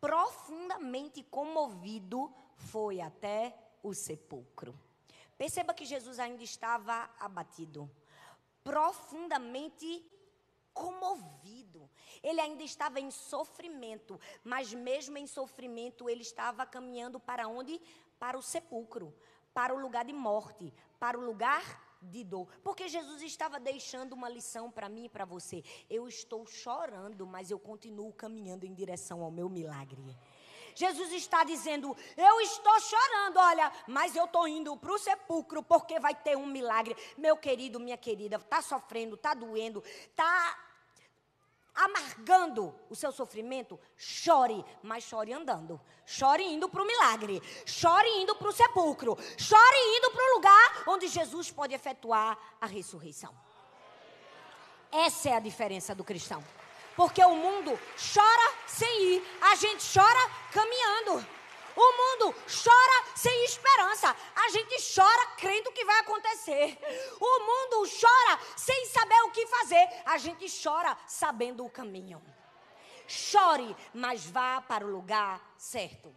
profundamente comovido, foi até o sepulcro. Perceba que Jesus ainda estava abatido, profundamente comovido. Ele ainda estava em sofrimento, mas mesmo em sofrimento, ele estava caminhando para onde? Para o sepulcro, para o lugar de morte, para o lugar de dor. Porque Jesus estava deixando uma lição para mim e para você. Eu estou chorando, mas eu continuo caminhando em direção ao meu milagre. Jesus está dizendo: Eu estou chorando, olha, mas eu estou indo para o sepulcro porque vai ter um milagre. Meu querido, minha querida, está sofrendo, está doendo, está amargando o seu sofrimento, chore, mas chore andando. Chore indo para o milagre. Chore indo para o sepulcro. Chore indo para o lugar onde Jesus pode efetuar a ressurreição. Essa é a diferença do cristão. Porque o mundo chora sem ir, a gente chora caminhando. O mundo chora sem esperança. A gente chora crendo que vai acontecer. O mundo chora sem saber fazer. A gente chora sabendo o caminho. Chore, mas vá para o lugar certo.